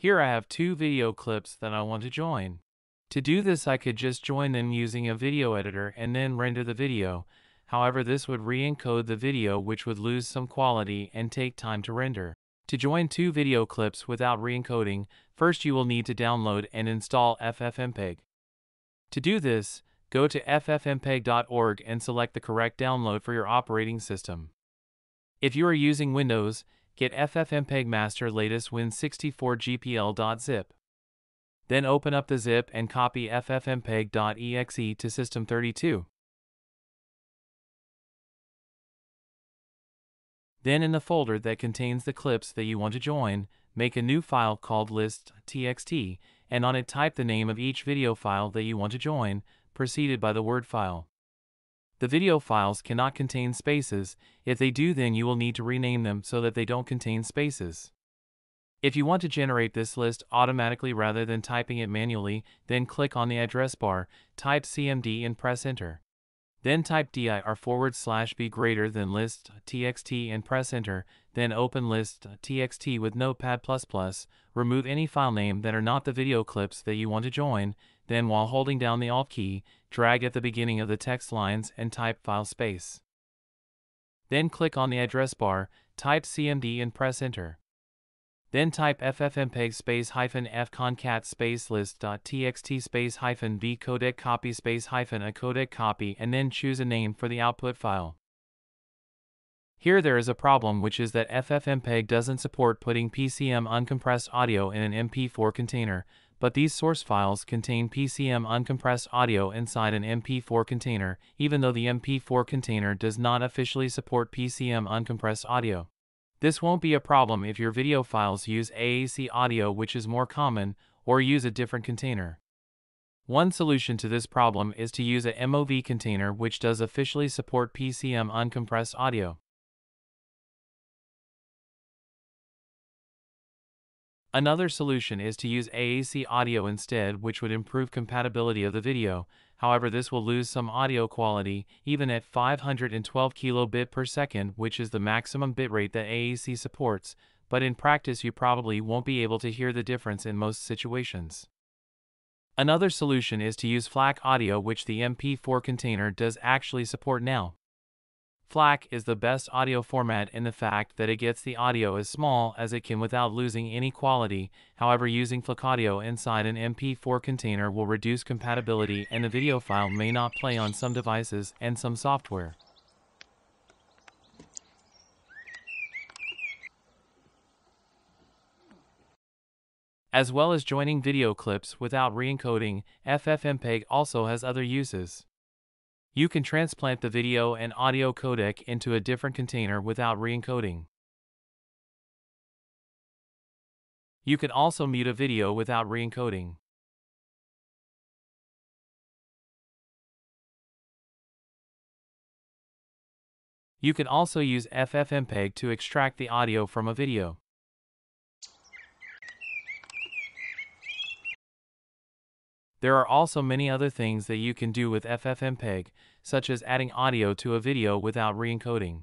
Here I have two video clips that I want to join. To do this I could just join them using a video editor and then render the video, however this would re-encode the video which would lose some quality and take time to render. To join two video clips without re-encoding, first you will need to download and install FFmpeg. To do this, go to ffmpeg.org and select the correct download for your operating system. If you are using Windows, get FFmpeg Master latest Win64GPL.zip. Then open up the zip and copy ffmpeg.exe to System32. Then in the folder that contains the clips that you want to join, make a new file called list.txt, and on it type the name of each video file that you want to join, preceded by the word file. The video files cannot contain spaces, if they do then you will need to rename them so that they don't contain spaces. If you want to generate this list automatically rather than typing it manually, then click on the address bar, type CMD and press enter. Then type dir forward slash b greater than list txt and press enter, then open list txt with notepad++, remove any file name that are not the video clips that you want to join, then while holding down the Alt key, drag at the beginning of the text lines and type file space. Then click on the address bar, type cmd and press enter. Then type ffmpeg space hyphen f concat space list dot txt space hyphen v codec copy space hyphen a codec copy and then choose a name for the output file. Here there is a problem which is that FFmpeg doesn't support putting PCM uncompressed audio in an MP4 container, but these source files contain PCM uncompressed audio inside an MP4 container, even though the MP4 container does not officially support PCM uncompressed audio. This won't be a problem if your video files use AAC audio which is more common, or use a different container. One solution to this problem is to use a MOV container which does officially support PCM uncompressed audio. Another solution is to use AAC audio instead which would improve compatibility of the video, however this will lose some audio quality even at 512 kilobit per second which is the maximum bitrate that AAC supports, but in practice you probably won't be able to hear the difference in most situations. Another solution is to use FLAC audio which the MP4 container does actually support now. FLAC is the best audio format in the fact that it gets the audio as small as it can without losing any quality, however using FLAC audio inside an MP4 container will reduce compatibility and the video file may not play on some devices and some software. As well as joining video clips without re-encoding, FFmpeg also has other uses. You can transplant the video and audio codec into a different container without re-encoding. You can also mute a video without re-encoding. You can also use FFmpeg to extract the audio from a video. There are also many other things that you can do with FFmpeg, such as adding audio to a video without re-encoding.